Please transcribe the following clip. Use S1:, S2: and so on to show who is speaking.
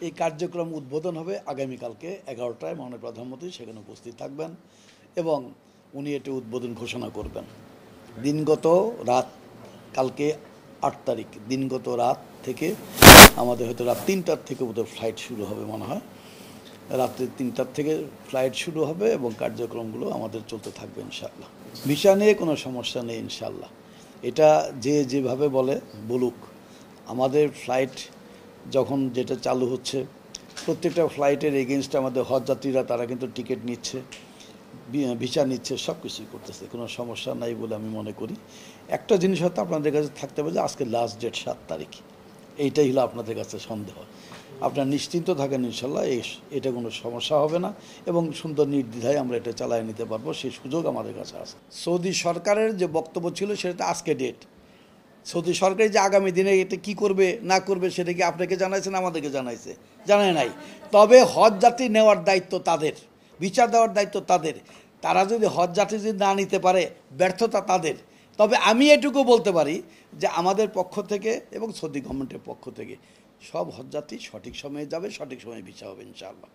S1: এই কার্যক্রম উদ্বোধন হবে আগামীকালকে এগারোটায়। মাননীয় প্রধানমন্ত্রী সেখানে উপস্থিত থাকবেন এবং উনি এটি উদ্বোধন ঘোষণা করবেন। দিনগত রাত, কালকে আট তারিখ, দিনগত রাত থেকে আমাদের হয়তো রাত তিনটার থেকে বোধহয় ফ্লাইট শুরু হবে মনে হয়। রাত্রি তিনটার থেকে ফ্লাইট শুরু হবে এবং কার্যক্রমগুলো আমাদের চলতে থাকবে ইনশাল্লাহ ভিসা নিয়ে কোনো সমস্যা নেই ইনশাল্লাহ এটা যে যেভাবে বলে, বলুক, আমাদের ফ্লাইট যখন যেটা চালু হচ্ছে, প্রত্যেকটা ফ্লাইটের এগেনস্টে আমাদের হজ যাত্রীরা তারা কিন্তু টিকিট নিচ্ছে ভিসা নিচ্ছে সব কিছুই করতেছে, কোনো সমস্যা নাই বলে আমি মনে করি। একটা জিনিস হয়তো আপনাদের কাছে থাকতে হবে যে আজকে লাস্ট ডেট সাত তারিখ। এইটাই হলো আপনাদের কাছে সন্দেহ। আপনারা নিশ্চিন্ত থাকেন ইনশাল্লাহ এটা কোনো সমস্যা হবে না এবং সুন্দর নির্দ্বিধায় আমরা এটা চালায় নিতে পারব, সেই সুযোগ আমাদের কাছে আছে। সৌদি সরকারের যে বক্তব্য ছিল সেটা আজকে ডেট সৌদি সরকার যে আগামী দিনে এটা কি করবে, না করবে, সেটা কি আপনাকে জানাইছে না আমাদেরকে জানাইছে? জানায় নাই। তবে হজ যাত্রী নেওয়ার দায়িত্ব তাদের, বিচার দেওয়ার দায়িত্ব তাদের। তারা যদি হজ যাত্রী যদি না নিতে পারে, ব্যর্থতা তাদের। তবে আমি এটুকু বলতে পারি যে আমাদের পক্ষ থেকে এবং সৌদি গভর্নমেন্টের পক্ষ থেকে সব হজযাত্রী সঠিক সময়ে যাবে, সঠিক সময়ে ভিসা হবে, ইনশাআল্লাহ।